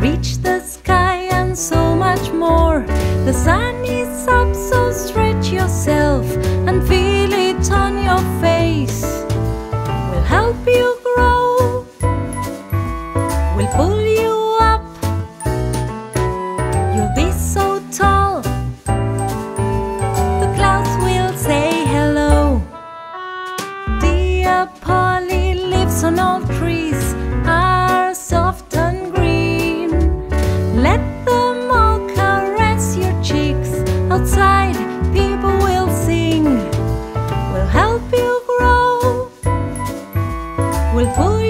reach the sky and so much more. The sun is up, so stretch yourself and feel it on your face. We'll help you grow, we'll pull you up. You'll be outside, people will sing. Will help you grow. Will pull you.